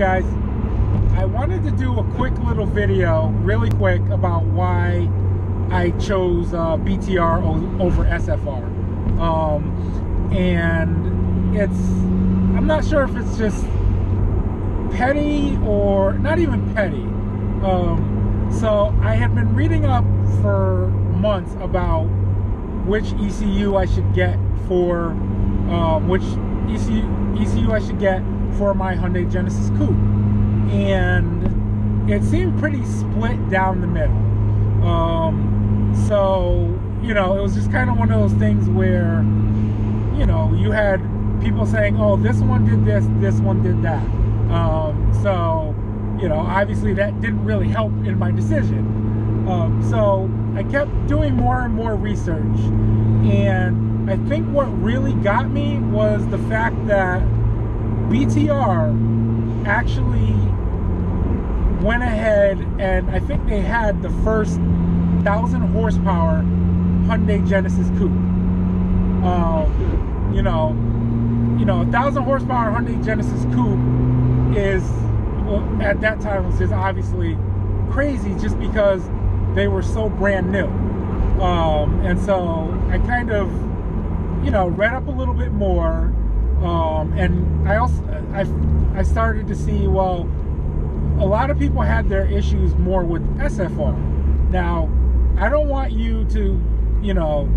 guys, I wanted to do a quick little video, really quick, about why I chose uh, BTR over SFR. Um, and it's, I'm not sure if it's just petty or not even petty. Um, so I had been reading up for months about which ECU I should get for um, which ECU, ECU I should get for my Hyundai Genesis Coupe. And it seemed pretty split down the middle. Um, so, you know, it was just kind of one of those things where, you know, you had people saying, oh, this one did this, this one did that. Um, so, you know, obviously that didn't really help in my decision. Um, so I kept doing more and more research. And I think what really got me was the fact that BTR actually went ahead and I think they had the first thousand horsepower Hyundai Genesis coupe. Um, you know, you know, a thousand horsepower Hyundai Genesis coupe is well, at that time was just obviously crazy just because they were so brand new. Um, and so I kind of, you know, read up a little bit more, um, and I also I I started to see well, a lot of people had their issues more with SFR. Now, I don't want you to, you know,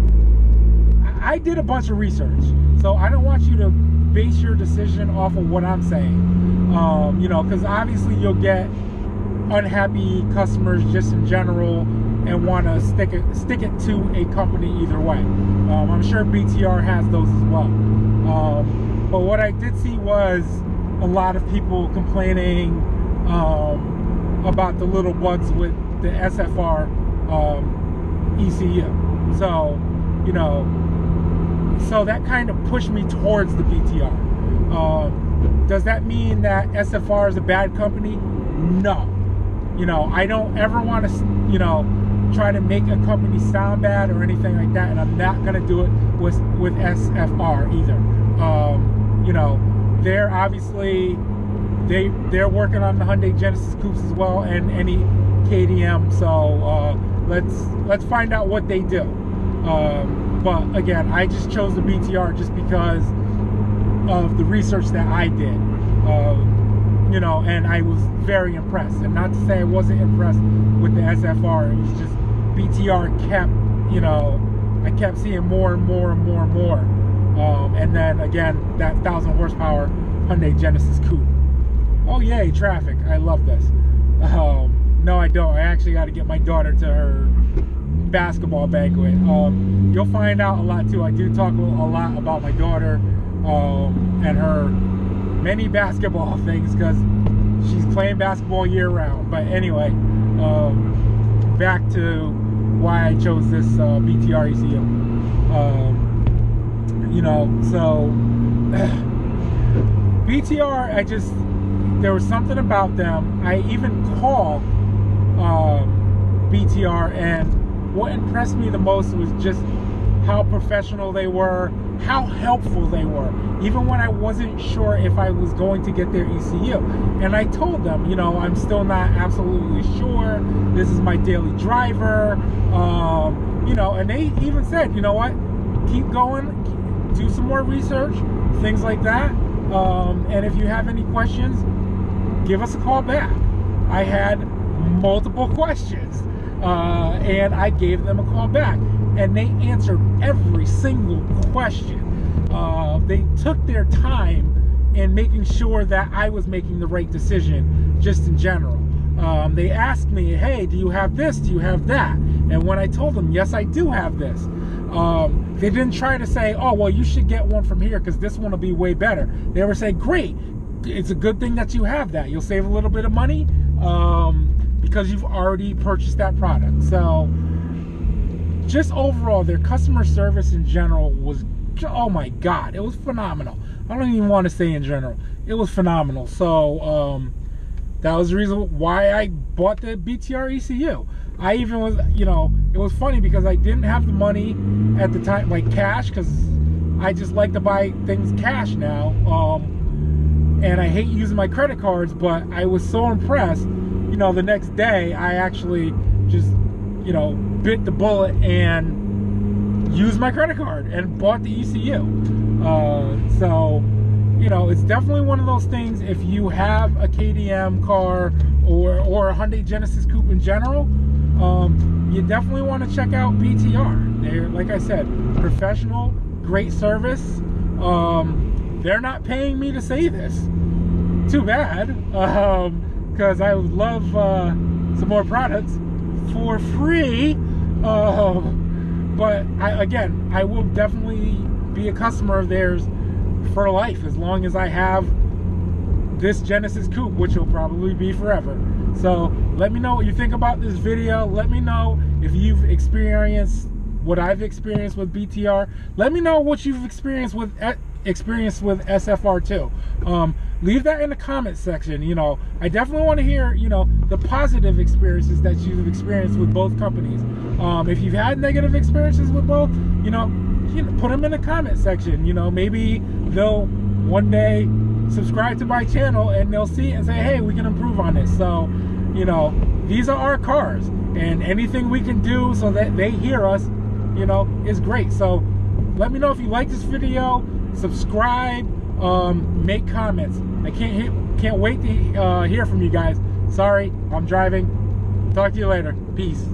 I did a bunch of research, so I don't want you to base your decision off of what I'm saying. Um, you know, because obviously you'll get unhappy customers just in general and want to stick it stick it to a company either way. Um, I'm sure BTR has those as well. Um, but what I did see was a lot of people complaining um, about the little bugs with the SFR um, ECU. So, you know, so that kind of pushed me towards the BTR. Um, does that mean that SFR is a bad company? No. You know, I don't ever want to, you know, try to make a company sound bad or anything like that, and I'm not going to do it with with SFR either. Um, you know, they're obviously they they're working on the Hyundai Genesis coupes as well, and any KDM. So uh, let's let's find out what they do. Um, but again, I just chose the BTR just because of the research that I did. Uh, you know, and I was very impressed. And not to say I wasn't impressed with the SFR, it was just BTR kept, you know, I kept seeing more and more and more and more. Um, and then again, that thousand horsepower Hyundai Genesis coupe. Oh yay, traffic! I love this. Um, no, I don't. I actually got to get my daughter to her basketball banquet. Um, you'll find out a lot too. I do talk a lot about my daughter um, and her many basketball things because she's playing basketball year round. But anyway, um, back to why I chose this uh, BTR ECU. Um, you know, so BTR, I just there was something about them. I even called um, BTR, and what impressed me the most was just how professional they were, how helpful they were, even when I wasn't sure if I was going to get their ECU. And I told them, you know, I'm still not absolutely sure. This is my daily driver. Um, you know, and they even said, you know what, keep going, do some more research, things like that. Um, and if you have any questions, give us a call back. I had multiple questions. Uh, and I gave them a call back and they answered every single question. Uh, they took their time in making sure that I was making the right decision, just in general. Um, they asked me, "Hey, do you have this? Do you have that?" And when I told them, "Yes, I do have this," um, they didn't try to say, "Oh, well, you should get one from here because this one will be way better." They were saying, "Great, it's a good thing that you have that. You'll save a little bit of money um, because you've already purchased that product." So just overall, their customer service in general was, oh my God, it was phenomenal. I don't even want to say in general. It was phenomenal. So um, that was the reason why I bought the BTR ECU. I even was, you know, it was funny because I didn't have the money at the time, like cash, because I just like to buy things cash now. Um, and I hate using my credit cards, but I was so impressed. You know, the next day I actually just, you know, bit the bullet and used my credit card and bought the ECU. Uh, so, you know, it's definitely one of those things. If you have a KDM car or or a Hyundai Genesis Coupe in general, um, you definitely want to check out BTR. They're like I said, professional, great service. Um, they're not paying me to say this. Too bad, because um, I would love uh, some more products for free. Uh, but I, again, I will definitely be a customer of theirs for life as long as I have this Genesis Coupe, which will probably be forever. So let me know what you think about this video. Let me know if you've experienced what I've experienced with BTR. Let me know what you've experienced with experienced with SFR2. Um, leave that in the comment section. You know, I definitely want to hear, you know, the positive experiences that you've experienced with both companies. Um, if you've had negative experiences with both, you know, you know, put them in the comment section. You know, maybe they'll one day subscribe to my channel and they'll see and say, hey, we can improve on this. So, you know, these are our cars and anything we can do so that they hear us, you know, is great. So let me know if you like this video, subscribe, um, make comments. I can't hit, can't wait to uh, hear from you guys. Sorry, I'm driving. Talk to you later. Peace.